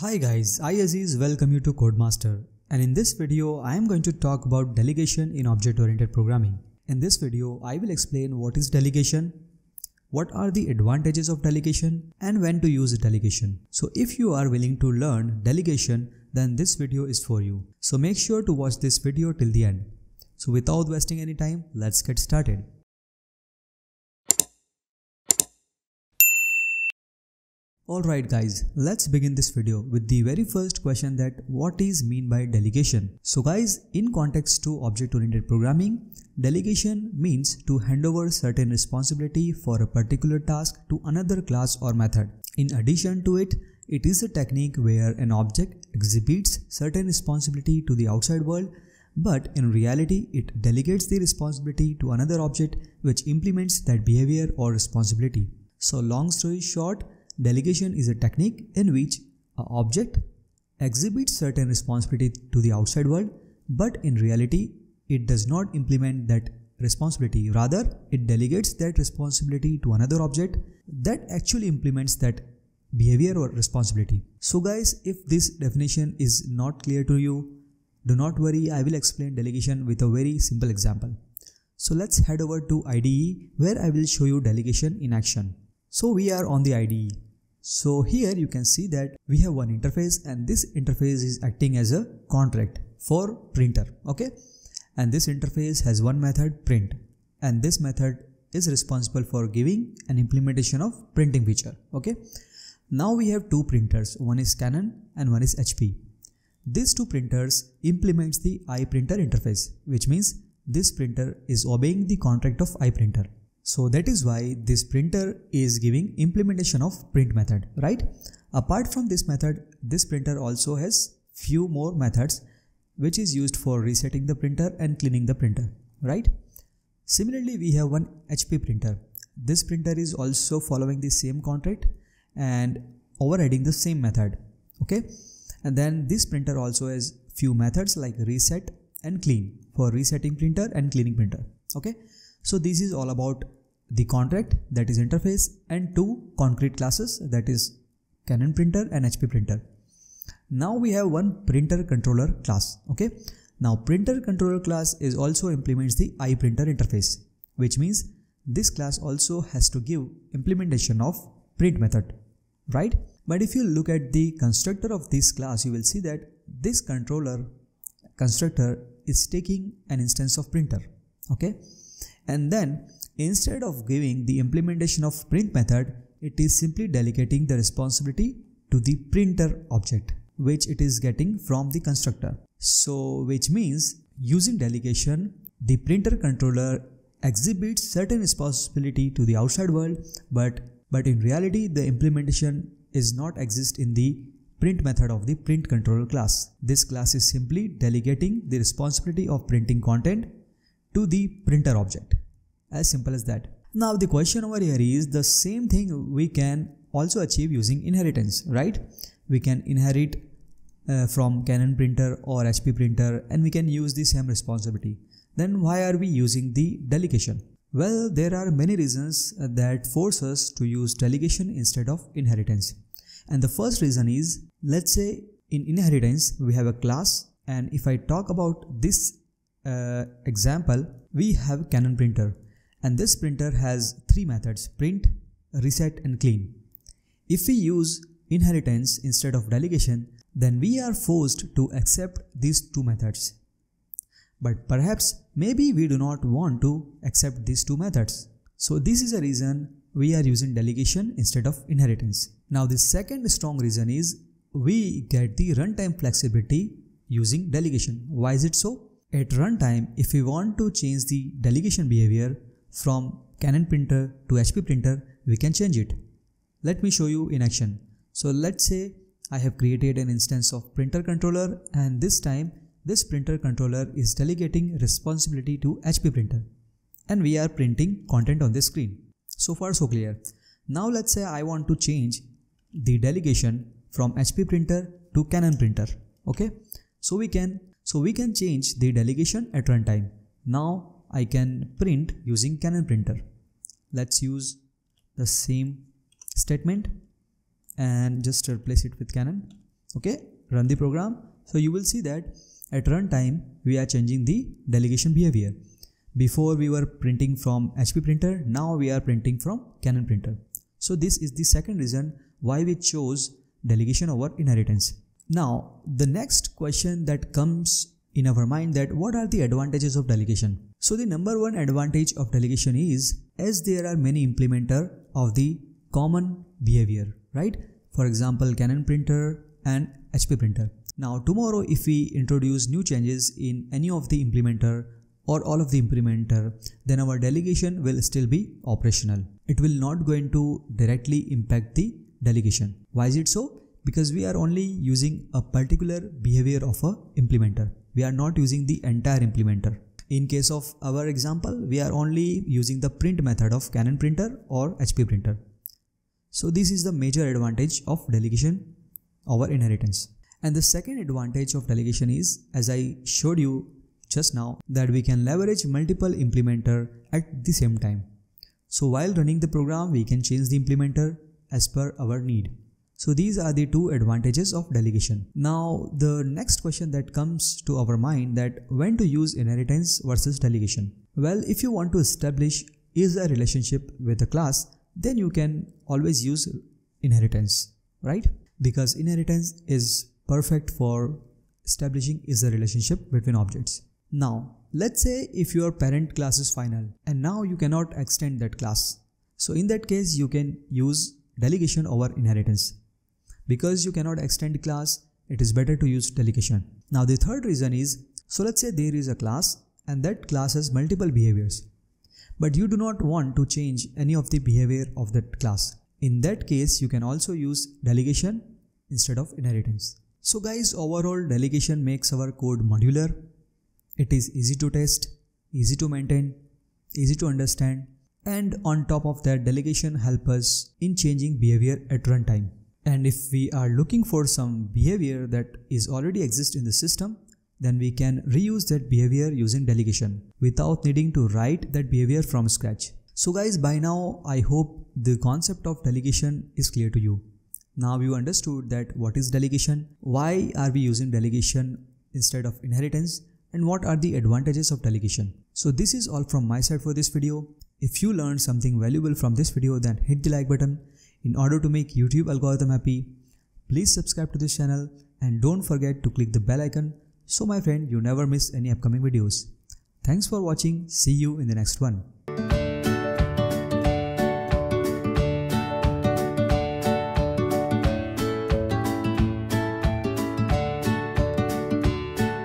Hi guys, I Aziz welcome you to CoedMaster and in this video I am going to talk about delegation in object-oriented programming. In this video I will explain what is delegation, what are the advantages of delegation and when to use delegation. So if you are willing to learn delegation then this video is for you. So make sure to watch this video till the end. So without wasting any time, let's get started. Alright guys, let's begin this video with the very first question that what is mean by delegation. So guys, in context to object-oriented programming, delegation means to hand over certain responsibility for a particular task to another class or method. In addition to it, it is a technique where an object exhibits certain responsibility to the outside world but in reality it delegates the responsibility to another object which implements that behavior or responsibility. So long story short, Delegation is a technique in which an object exhibits certain responsibility to the outside world, but in reality, it does not implement that responsibility. Rather, it delegates that responsibility to another object that actually implements that behavior or responsibility. So guys, if this definition is not clear to you, do not worry, I will explain delegation with a very simple example. So let's head over to IDE where I will show you delegation in action. So we are on the IDE. So here you can see that we have one interface and this interface is acting as a contract for printer. Okay. And this interface has one method print and this method is responsible for giving an implementation of printing feature. Okay. Now we have two printers. One is Canon and one is HP. These two printers implements the iPrinter interface, which means this printer is obeying the contract of iPrinter. So that is why this printer is giving implementation of print method, right? Apart from this method, this printer also has few more methods which is used for resetting the printer and cleaning the printer, right? Similarly, we have one HP printer. This printer is also following the same contract and overriding the same method, okay? And then this printer also has few methods like reset and clean for resetting printer and cleaning printer, okay? So this is all about the contract that is interface and two concrete classes that is Canon printer and HP printer. Now we have one printer controller class. Okay. Now printer controller class is also implements the iPrinter interface, which means this class also has to give implementation of print method, right? But if you look at the constructor of this class, you will see that this controller constructor is taking an instance of printer, okay? And then Instead of giving the implementation of print method, it is simply delegating the responsibility to the printer object, which it is getting from the constructor. So, which means using delegation, the printer controller exhibits certain responsibility to the outside world, but, but in reality, the implementation is not exist in the print method of the print controller class. This class is simply delegating the responsibility of printing content to the printer object. As simple as that. Now the question over here is the same thing we can also achieve using inheritance, right? We can inherit uh, from Canon printer or HP printer and we can use the same responsibility. Then why are we using the delegation? Well, there are many reasons that force us to use delegation instead of inheritance. And the first reason is, let's say in inheritance, we have a class and if I talk about this uh, example, we have Canon printer and this printer has three methods print, reset and clean. If we use inheritance instead of delegation, then we are forced to accept these two methods. But perhaps maybe we do not want to accept these two methods. So this is a reason we are using delegation instead of inheritance. Now the second strong reason is we get the runtime flexibility using delegation. Why is it so? At runtime, if we want to change the delegation behavior, from Canon printer to HP printer, we can change it. Let me show you in action. So let's say I have created an instance of printer controller and this time this printer controller is delegating responsibility to HP printer and we are printing content on the screen. So far so clear. Now let's say I want to change the delegation from HP printer to Canon printer. Okay. So we can so we can change the delegation at runtime. Now I can print using Canon printer. Let's use the same statement and just replace it with Canon. okay run the program. So you will see that at runtime we are changing the delegation behavior. Before we were printing from HP printer now we are printing from Canon printer. So this is the second reason why we chose delegation over inheritance. Now the next question that comes in our mind that what are the advantages of delegation so the number one advantage of delegation is as there are many implementer of the common behavior right for example Canon printer and HP printer. Now tomorrow if we introduce new changes in any of the implementer or all of the implementer then our delegation will still be operational. It will not going to directly impact the delegation. Why is it so? Because we are only using a particular behavior of a implementer. We are not using the entire implementer. In case of our example, we are only using the print method of Canon printer or HP printer. So this is the major advantage of delegation over inheritance. And the second advantage of delegation is, as I showed you just now, that we can leverage multiple implementer at the same time. So while running the program, we can change the implementer as per our need. So these are the two advantages of delegation. Now the next question that comes to our mind that when to use inheritance versus delegation. Well, if you want to establish is a relationship with a class, then you can always use inheritance, right? Because inheritance is perfect for establishing is a relationship between objects. Now, let's say if your parent class is final and now you cannot extend that class. So in that case, you can use delegation over inheritance. Because you cannot extend class, it is better to use delegation. Now the third reason is, so let's say there is a class and that class has multiple behaviors but you do not want to change any of the behavior of that class. In that case, you can also use delegation instead of inheritance. So guys, overall delegation makes our code modular. It is easy to test, easy to maintain, easy to understand, and on top of that, delegation help us in changing behavior at runtime. And if we are looking for some behavior that is already exist in the system, then we can reuse that behavior using delegation without needing to write that behavior from scratch. So guys, by now I hope the concept of delegation is clear to you. Now you understood that what is delegation, why are we using delegation instead of inheritance, and what are the advantages of delegation. So this is all from my side for this video. If you learned something valuable from this video then hit the like button. In order to make YouTube algorithm happy, please subscribe to this channel and don't forget to click the bell icon so my friend, you never miss any upcoming videos. Thanks for watching. See you in the next one.